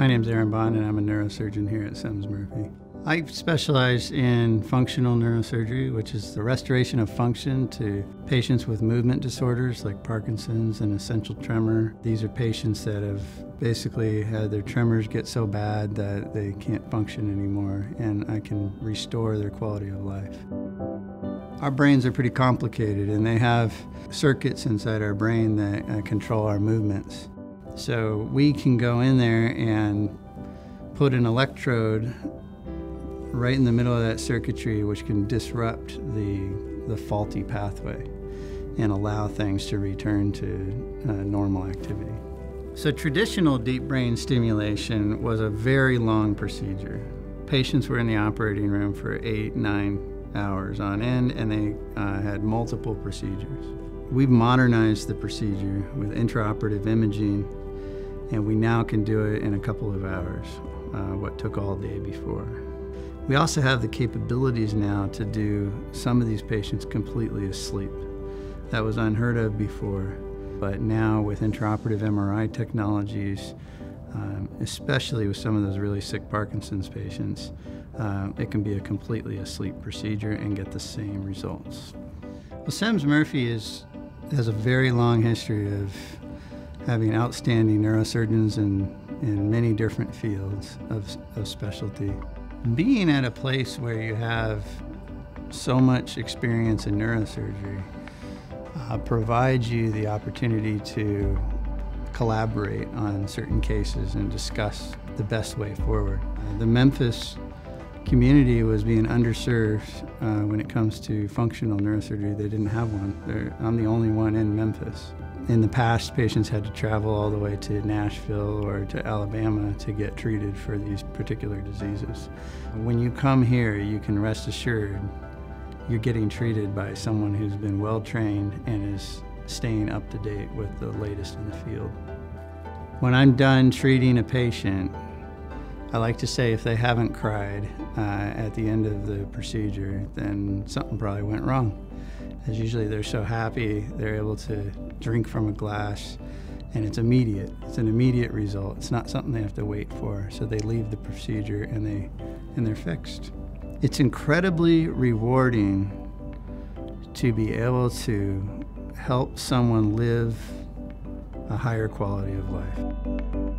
My name is Aaron Bond, and I'm a neurosurgeon here at Semmes Murphey. I specialize in functional neurosurgery, which is the restoration of function to patients with movement disorders like Parkinson's and essential tremor. These are patients that have basically had their tremors get so bad that they can't function anymore, and I can restore their quality of life. Our brains are pretty complicated, and they have circuits inside our brain that uh, control our movements. So we can go in there and put an electrode right in the middle of that circuitry, which can disrupt the, the faulty pathway and allow things to return to uh, normal activity. So traditional deep brain stimulation was a very long procedure. Patients were in the operating room for eight, nine hours on end, and they uh, had multiple procedures. We've modernized the procedure with intraoperative imaging, and we now can do it in a couple of hours, uh, what took all day before. We also have the capabilities now to do some of these patients completely asleep. That was unheard of before, but now with intraoperative MRI technologies, um, especially with some of those really sick Parkinson's patients, uh, it can be a completely asleep procedure and get the same results. Well, Semmes Murphey is, has a very long history of having outstanding neurosurgeons in, in many different fields of, of specialty. Being at a place where you have so much experience in neurosurgery uh, provides you the opportunity to collaborate on certain cases and discuss the best way forward. Uh, the Memphis community was being underserved uh, when it comes to functional neurosurgery. They didn't have one. They're, I'm the only one in Memphis. In the past, patients had to travel all the way to Nashville or to Alabama to get treated for these particular diseases. When you come here, you can rest assured you're getting treated by someone who's been well trained and is staying up to date with the latest in the field. When I'm done treating a patient, I like to say if they haven't cried uh, at the end of the procedure, then something probably went wrong. As usually they're so happy, they're able to drink from a glass and it's immediate. It's an immediate result. It's not something they have to wait for. So they leave the procedure and they and they're fixed. It's incredibly rewarding to be able to help someone live a higher quality of life.